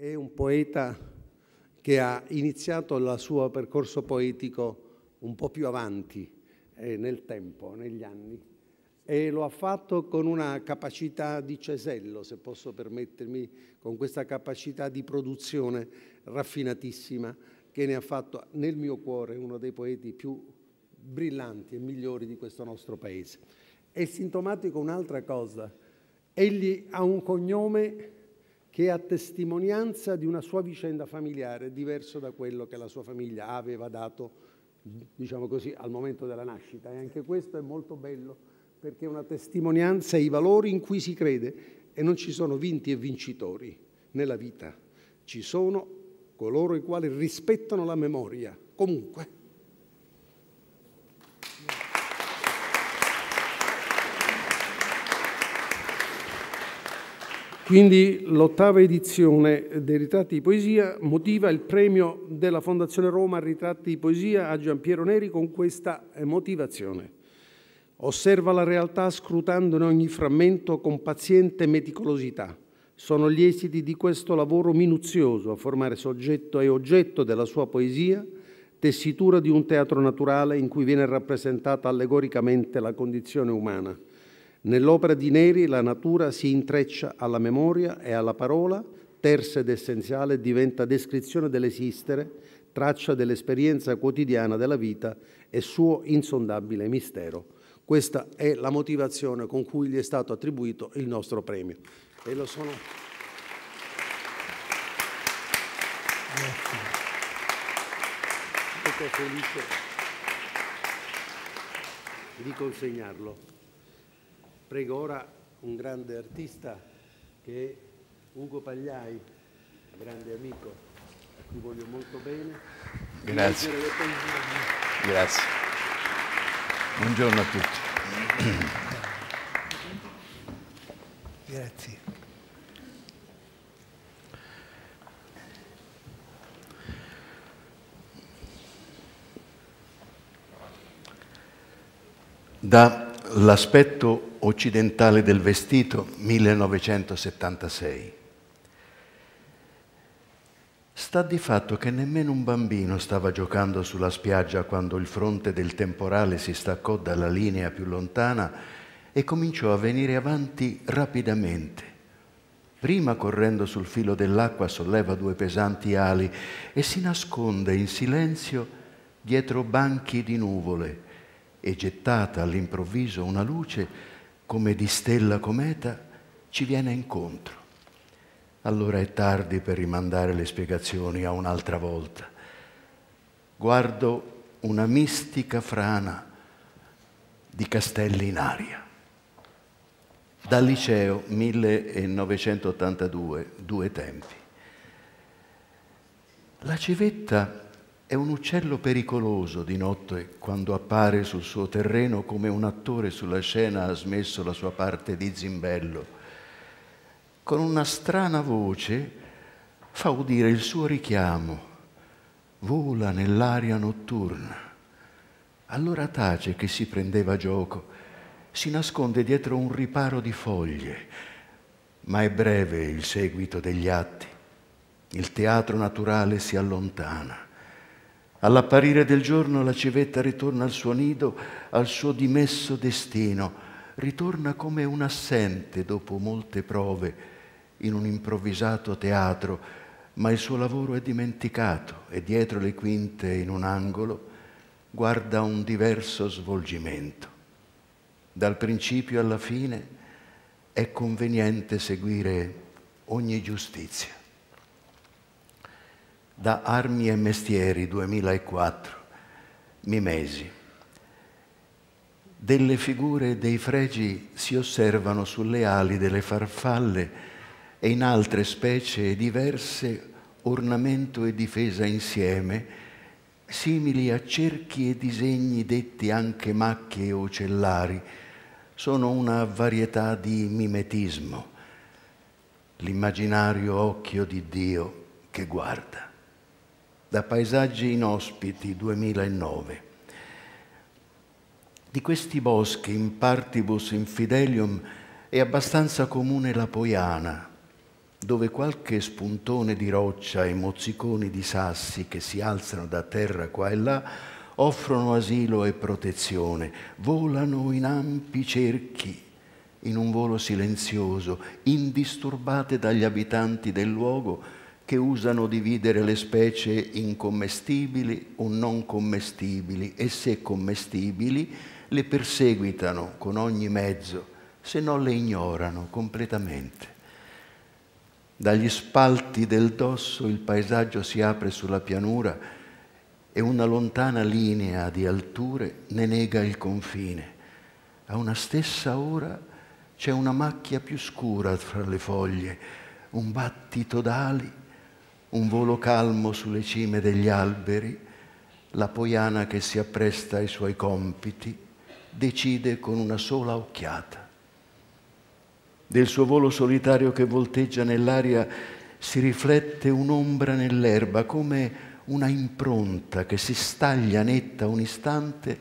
è un poeta che ha iniziato il suo percorso poetico un po' più avanti eh, nel tempo, negli anni, e lo ha fatto con una capacità di cesello, se posso permettermi, con questa capacità di produzione raffinatissima che ne ha fatto nel mio cuore uno dei poeti più brillanti e migliori di questo nostro paese. È sintomatico un'altra cosa. Egli ha un cognome che è a testimonianza di una sua vicenda familiare, diverso da quello che la sua famiglia aveva dato, diciamo così, al momento della nascita. E anche questo è molto bello, perché è una testimonianza ai valori in cui si crede e non ci sono vinti e vincitori nella vita, ci sono coloro i quali rispettano la memoria, comunque. Quindi l'ottava edizione dei ritratti di poesia motiva il premio della Fondazione Roma Ritratti di poesia a Giampiero Neri con questa motivazione. Osserva la realtà scrutandone ogni frammento con paziente meticolosità. Sono gli esiti di questo lavoro minuzioso a formare soggetto e oggetto della sua poesia, tessitura di un teatro naturale in cui viene rappresentata allegoricamente la condizione umana Nell'opera di Neri la natura si intreccia alla memoria e alla parola, terza ed essenziale, diventa descrizione dell'esistere, traccia dell'esperienza quotidiana della vita e suo insondabile mistero. Questa è la motivazione con cui gli è stato attribuito il nostro premio. E lo sono. Grazie. Molto felice di consegnarlo. Prego ora un grande artista che è Ugo Pagliai, grande amico, a cui voglio molto bene. Grazie. Grazie. Buongiorno a tutti. Grazie. Dall'aspetto occidentale del vestito 1976. Sta di fatto che nemmeno un bambino stava giocando sulla spiaggia quando il fronte del temporale si staccò dalla linea più lontana e cominciò a venire avanti rapidamente. Prima correndo sul filo dell'acqua solleva due pesanti ali e si nasconde in silenzio dietro banchi di nuvole e gettata all'improvviso una luce come di stella cometa, ci viene incontro. Allora è tardi per rimandare le spiegazioni a un'altra volta. Guardo una mistica frana di castelli in aria. Dal liceo 1982, due tempi. La civetta è un uccello pericoloso di notte quando appare sul suo terreno come un attore sulla scena ha smesso la sua parte di zimbello. Con una strana voce fa udire il suo richiamo, vola nell'aria notturna. Allora tace che si prendeva gioco, si nasconde dietro un riparo di foglie, ma è breve il seguito degli atti. Il teatro naturale si allontana All'apparire del giorno la civetta ritorna al suo nido, al suo dimesso destino, ritorna come un assente dopo molte prove in un improvvisato teatro, ma il suo lavoro è dimenticato e dietro le quinte in un angolo guarda un diverso svolgimento. Dal principio alla fine è conveniente seguire ogni giustizia da Armi e Mestieri 2004, Mimesi. Delle figure dei fregi si osservano sulle ali delle farfalle e in altre specie diverse ornamento e difesa insieme, simili a cerchi e disegni detti anche macchie o cellari, sono una varietà di mimetismo, l'immaginario occhio di Dio che guarda da Paesaggi inospiti 2009. Di questi boschi in partibus infidelium è abbastanza comune la poiana, dove qualche spuntone di roccia e mozziconi di sassi che si alzano da terra qua e là offrono asilo e protezione, volano in ampi cerchi in un volo silenzioso, indisturbate dagli abitanti del luogo che usano dividere le specie in commestibili o non commestibili e se commestibili le perseguitano con ogni mezzo, se no le ignorano completamente. Dagli spalti del dosso il paesaggio si apre sulla pianura e una lontana linea di alture ne nega il confine. A una stessa ora c'è una macchia più scura fra le foglie, un battito d'ali, un volo calmo sulle cime degli alberi, la poiana che si appresta ai suoi compiti decide con una sola occhiata. Del suo volo solitario che volteggia nell'aria si riflette un'ombra nell'erba come una impronta che si staglia netta un istante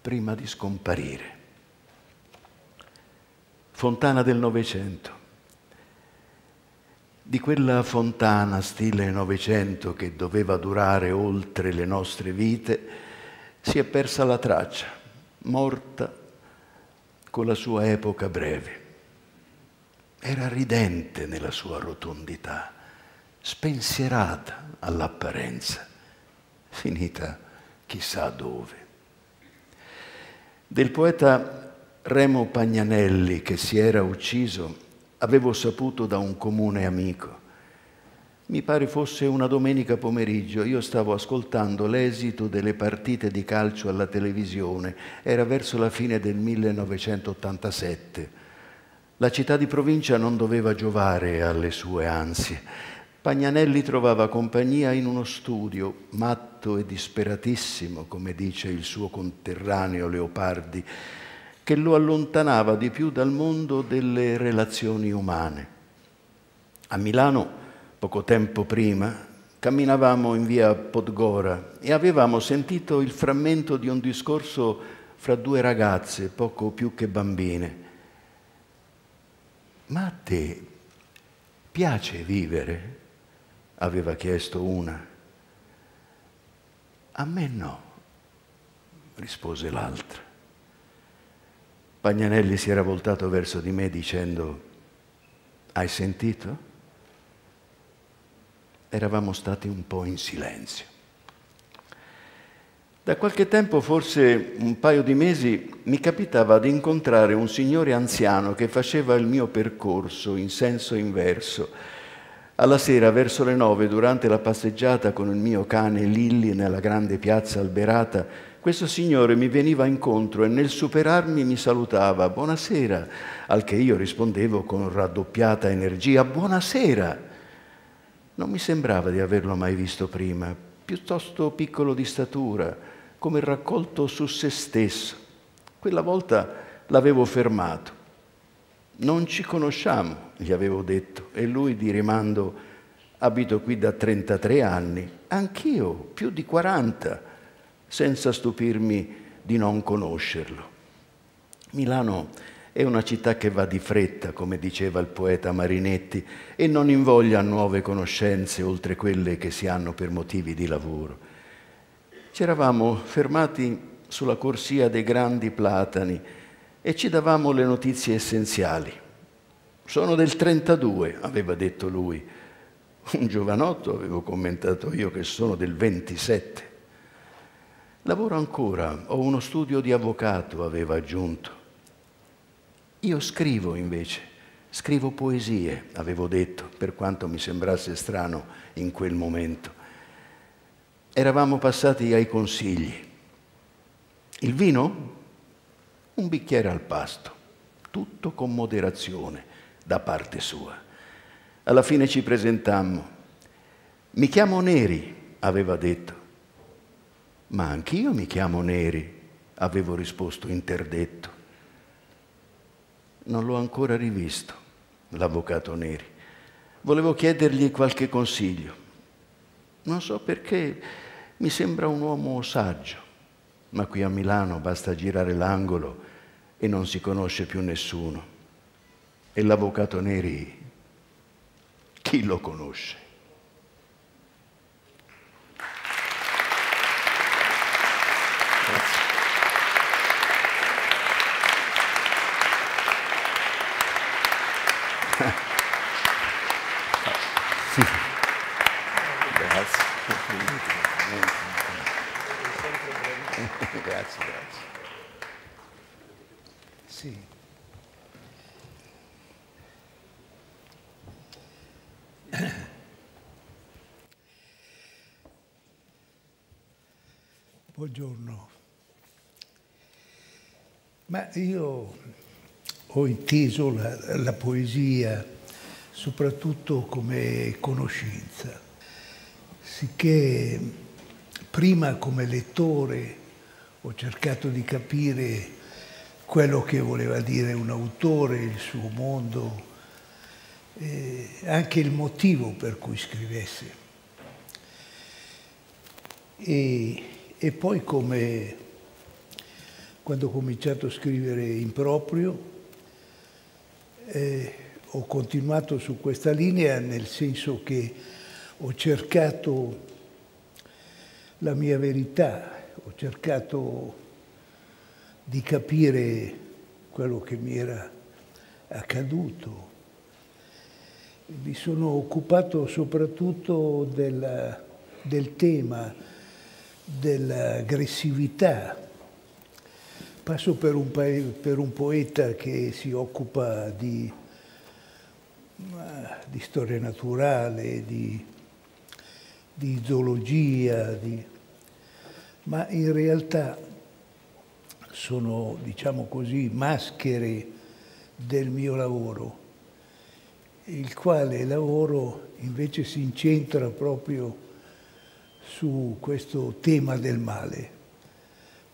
prima di scomparire. Fontana del Novecento. Di quella fontana stile Novecento che doveva durare oltre le nostre vite, si è persa la traccia, morta con la sua epoca breve. Era ridente nella sua rotondità, spensierata all'apparenza, finita chissà dove. Del poeta Remo Pagnanelli, che si era ucciso, avevo saputo da un comune amico. Mi pare fosse una domenica pomeriggio, io stavo ascoltando l'esito delle partite di calcio alla televisione, era verso la fine del 1987. La città di provincia non doveva giovare alle sue ansie. Pagnanelli trovava compagnia in uno studio, matto e disperatissimo, come dice il suo conterraneo Leopardi, che lo allontanava di più dal mondo delle relazioni umane. A Milano, poco tempo prima, camminavamo in via Podgora e avevamo sentito il frammento di un discorso fra due ragazze, poco più che bambine. Ma a te piace vivere? aveva chiesto una. A me no, rispose l'altra. Pagnanelli si era voltato verso di me dicendo, hai sentito? Eravamo stati un po' in silenzio. Da qualche tempo, forse un paio di mesi, mi capitava di incontrare un signore anziano che faceva il mio percorso in senso inverso. Alla sera, verso le nove, durante la passeggiata con il mio cane Lilli nella grande piazza alberata, questo signore mi veniva incontro e nel superarmi mi salutava, buonasera, al che io rispondevo con raddoppiata energia, buonasera. Non mi sembrava di averlo mai visto prima, piuttosto piccolo di statura, come raccolto su se stesso. Quella volta l'avevo fermato. Non ci conosciamo, gli avevo detto, e lui di rimando, abito qui da 33 anni, anch'io più di 40 senza stupirmi di non conoscerlo. Milano è una città che va di fretta, come diceva il poeta Marinetti, e non invoglia nuove conoscenze oltre quelle che si hanno per motivi di lavoro. Ci eravamo fermati sulla corsia dei grandi platani e ci davamo le notizie essenziali. Sono del 32, aveva detto lui. Un giovanotto, avevo commentato io, che sono del 27. Lavoro ancora, ho uno studio di avvocato, aveva aggiunto. Io scrivo invece, scrivo poesie, avevo detto, per quanto mi sembrasse strano in quel momento. Eravamo passati ai consigli. Il vino? Un bicchiere al pasto, tutto con moderazione da parte sua. Alla fine ci presentammo. Mi chiamo Neri, aveva detto. Ma anch'io mi chiamo Neri, avevo risposto interdetto. Non l'ho ancora rivisto, l'avvocato Neri. Volevo chiedergli qualche consiglio. Non so perché mi sembra un uomo saggio, ma qui a Milano basta girare l'angolo e non si conosce più nessuno. E l'avvocato Neri chi lo conosce? Grazie, grazie. Sì. Buongiorno. Ma io ho inteso la, la poesia soprattutto come conoscenza, sicché prima come lettore ho cercato di capire quello che voleva dire un autore, il suo mondo, eh, anche il motivo per cui scrivesse. E, e poi come quando ho cominciato a scrivere in proprio, eh, ho continuato su questa linea nel senso che ho cercato la mia verità, ho cercato di capire quello che mi era accaduto. Mi sono occupato soprattutto del, del tema dell'aggressività. Passo per un, per un, poeta che si occupa di, di storia naturale, di, di zoologia, di ma in realtà sono, diciamo così, maschere del mio lavoro, il quale lavoro invece si incentra proprio su questo tema del male.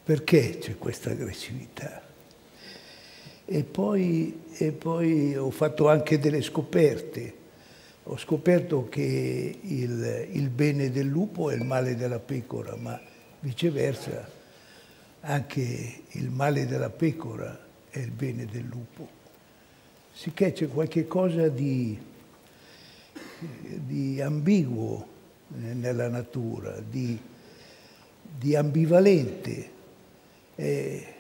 Perché c'è questa aggressività? E poi, e poi, ho fatto anche delle scoperte. Ho scoperto che il, il bene del lupo è il male della pecora, ma Viceversa, anche il male della pecora è il bene del lupo. Sicché c'è qualche cosa di, di ambiguo nella natura, di, di ambivalente e,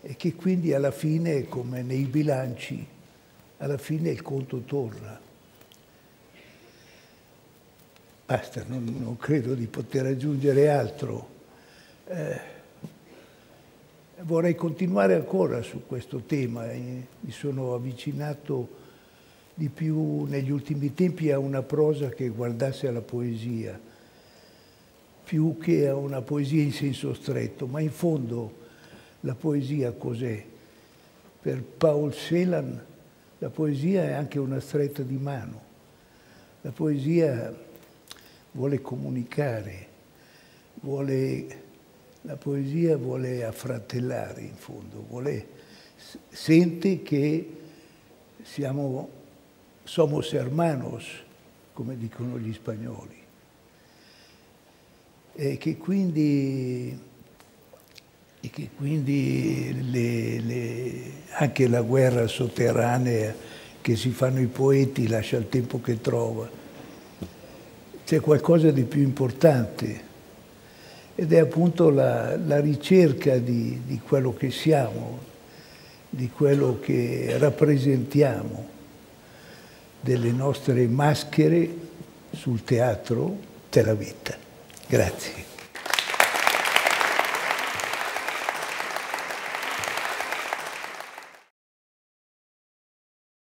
e che quindi alla fine, come nei bilanci, alla fine il conto torna. Basta, non, non credo di poter aggiungere altro. Eh, vorrei continuare ancora su questo tema. Eh, mi sono avvicinato di più negli ultimi tempi a una prosa che guardasse alla poesia, più che a una poesia in senso stretto, ma in fondo la poesia cos'è? Per Paul Celan la poesia è anche una stretta di mano. La poesia vuole comunicare, vuole la poesia vuole affratellare in fondo, vuole, sente che siamo, somos hermanos, come dicono gli spagnoli, e che quindi, e che quindi le, le, anche la guerra sotterranea che si fanno i poeti lascia il tempo che trova. C'è qualcosa di più importante ed è appunto la, la ricerca di, di quello che siamo, di quello che rappresentiamo, delle nostre maschere sul teatro della vita. Grazie.